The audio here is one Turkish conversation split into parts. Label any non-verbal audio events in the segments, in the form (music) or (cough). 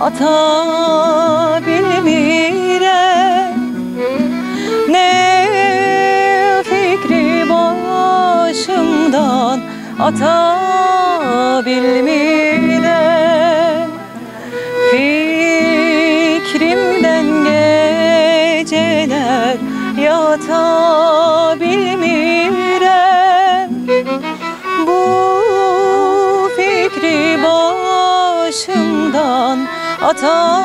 ata bilmirem Ne fikri başımdan ata bilmirem Fikrimden geceler yata bilmirem Bu fikri başımdan ata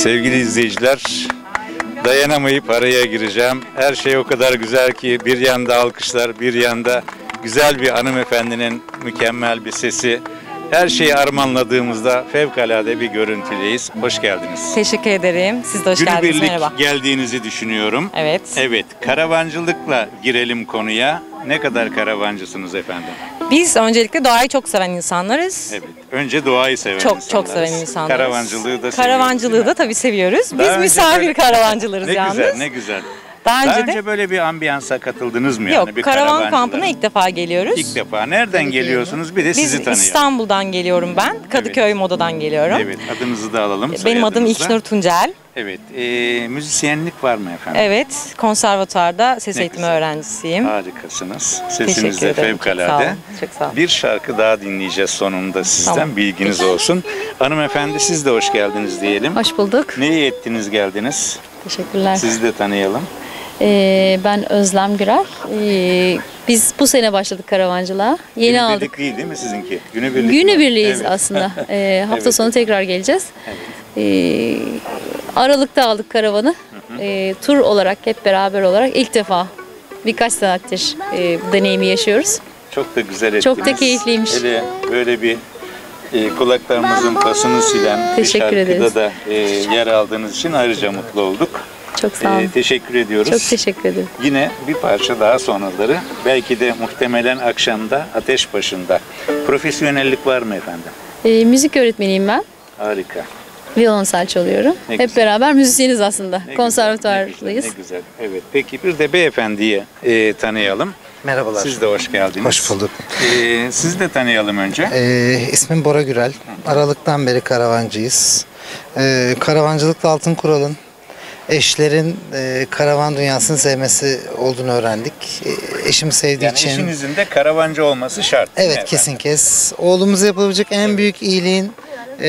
Sevgili izleyiciler, dayanamayıp araya gireceğim. Her şey o kadar güzel ki bir yanda alkışlar, bir yanda güzel bir hanımefendinin mükemmel bir sesi. Her şeyi armanladığımızda fevkalade bir görüntüdeyiz. Hoş geldiniz. Teşekkür ederim. Siz de hoş geldiniz. Günübirlik Merhaba. geldiğinizi düşünüyorum. Evet. Evet, karavancılıkla girelim konuya. Ne kadar karavancısınız efendim? Biz öncelikle doğayı çok seven insanlarız. Evet, önce doğayı seven Çok çok insanlarız. seven insanlarız. Karavancılığı da Karavancılığı da tabii seviyoruz. Biz Daha önce misafir böyle- karavancılarız Ne yalnız. güzel, ne güzel. Daha önce de böyle bir ambiyansa katıldınız mı yok yani? Bir karavan kampına ilk defa geliyoruz. İlk defa. Nereden geliyorsunuz? Bir de Biz sizi tanıyalım. İstanbul'dan geliyorum ben. Kadıköy Moda'dan geliyorum. Evet, adınızı da alalım. Benim adım soyadınızı da. İlknur Tuncel. Evet, e, müzisyenlik var mı efendim? Evet, konservatuarda ses Ne eğitimi güzel. öğrencisiyim. Harikasınız. Sesiniz de ederim. Çok sağ fevkalade. olun. Çok sağ olun. Bir şarkı daha dinleyeceğiz sonunda sizden. Tamam. Bilginiz olsun. Hanımefendi siz de hoş geldiniz diyelim. Hoş bulduk. Ne iyi ettiniz geldiniz? Teşekkürler. Sizi de tanıyalım. Ee, ben Özlem Gürer. Ee, biz bu sene başladık karavancılığa. Yeni aldık. Günübirlik değil mi sizinki? Günübirlik Günü mi? birliğiz Evet. aslında. (laughs) Ee, hafta Evet. sonu tekrar geleceğiz. Ee, Aralık'ta aldık karavanı. Ee, tur olarak hep beraber olarak ilk defa birkaç saattir e, bu deneyimi yaşıyoruz. Çok da güzel ettiniz. Çok da keyifliymiş. Hele böyle bir e, kulaklarımızın pasını silen Teşekkür bir şarkıda ederiz. da e, yer aldığınız için ayrıca mutlu olduk. Çok sağ olun. E, teşekkür ediyoruz. Çok teşekkür ederim. Yine bir parça daha sonraları. Belki de muhtemelen akşamda ateş başında. Profesyonellik var mı efendim? Ee, müzik öğretmeniyim ben. Harika. Violonsel çalıyorum. Ne hep güzel. beraber müzisyeniz aslında. Ne güzel, Konservatuarlıyız. Ne güzel, ne güzel. Evet. Peki bir de beyefendiyi e, tanıyalım. Merhabalar. Siz de hoş geldiniz. Hoş bulduk. E, siz de tanıyalım önce. Ee, ismim Bora Gürel. Aralıktan beri karavancıyız. Ee, karavancılıkta altın kuralın eşlerin e, karavan dünyasını sevmesi olduğunu öğrendik. E, eşim sevdiği Yani için. eşinizin de karavancı olması şart. Evet kesin kes. Oğlumuza yapılabilecek en büyük iyiliğin e,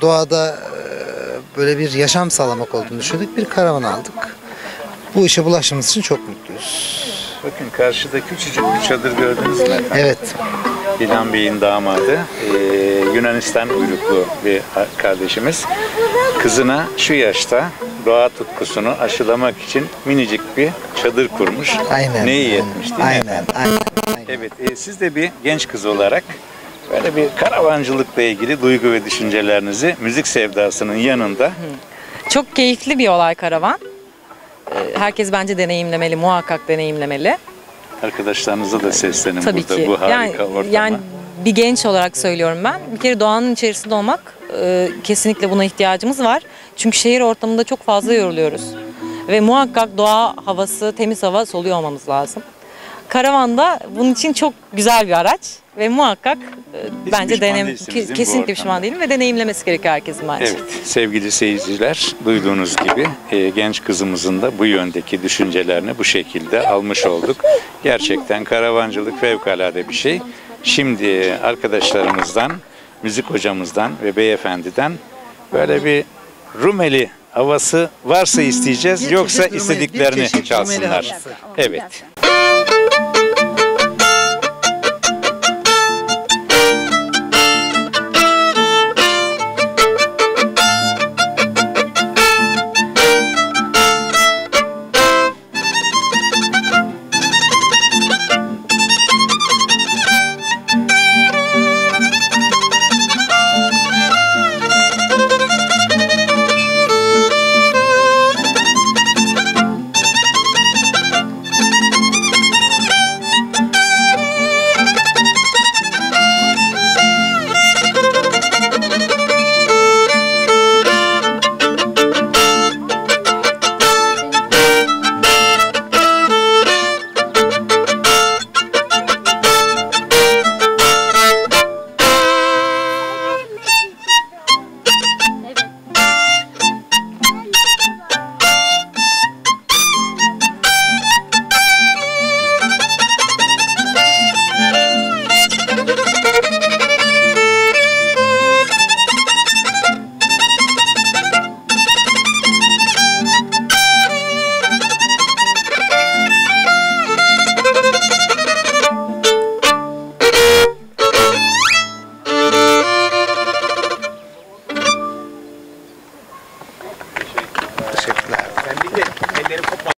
doğada e, böyle bir yaşam sağlamak olduğunu düşündük. Bir karavan aldık. Bu işe bulaştığımız için çok mutluyuz. Bakın karşıda küçücük bir çadır gördünüz mü? Evet. İlhan Bey'in damadı, e, Yunanistan uyruklu bir kardeşimiz. Kızına şu yaşta doğa tutkusunu aşılamak için minicik bir çadır kurmuş. Aynen. Ne iyi etmiş değil mi aynen, aynen. Evet, e, siz de bir genç kız olarak böyle bir karavancılıkla ilgili duygu ve düşüncelerinizi müzik sevdasının yanında Çok keyifli bir olay karavan. Ee, Herkes bence deneyimlemeli, muhakkak deneyimlemeli. arkadaşlarınıza da seslenin Tabii burada ki. bu harika yani, ortama. yani bir genç olarak söylüyorum ben. Bir kere doğanın içerisinde olmak e, kesinlikle buna ihtiyacımız var. Çünkü şehir ortamında çok fazla yoruluyoruz. Ve muhakkak doğa havası, temiz hava soluyor olmamız lazım. Karavanda bunun için çok güzel bir araç ve muhakkak e, bence denem ke- kesinlikle pişman değilim ve deneyimlemesi gerekiyor herkesin bence. Evet sevgili seyirciler duyduğunuz gibi e, genç kızımızın da bu yöndeki düşüncelerini bu şekilde almış olduk. Gerçekten karavancılık fevkalade bir şey. Şimdi arkadaşlarımızdan, müzik hocamızdan ve beyefendiden böyle bir Rumeli havası varsa isteyeceğiz yoksa istediklerini çalsınlar. Evet.